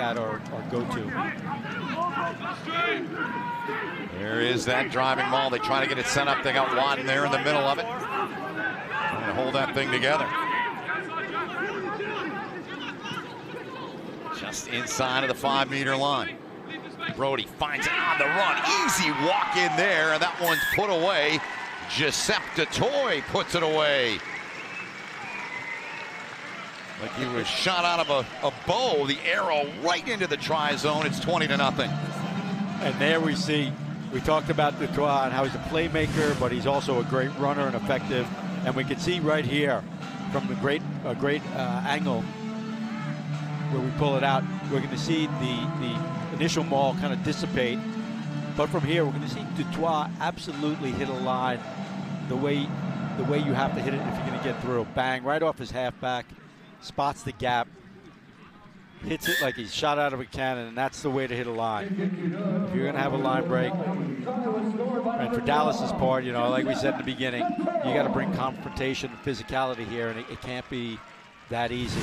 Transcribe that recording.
that our, our go-to. There is that driving maul. They try to get it set up. They got Watton there in the middle of it. Trying to hold that thing together. Just inside of the five meter line. Brody finds it on the run. Easy walk in there, and that one's put away. Guiseppe Toit puts it away. Like he was shot out of a, a bow, the arrow right into the try zone. It's 20 to nothing. And there we see, we talked about du Toit and how he's a playmaker, but he's also a great runner and effective. And we can see right here from the great, a great uh, angle where we pull it out, we're going to see the, the initial maul kind of dissipate. But from here, we're going to see du Toit absolutely hit a line the way the way you have to hit it if you're going to get through. Bang, right off his halfback, spots the gap, hits it like he's shot out of a cannon, and that's the way to hit a line. If you're going to have a line break, and for Dallas's part, you know, like we said in the beginning, you got to bring confrontation and physicality here, and it, it can't be that easy.